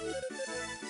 Música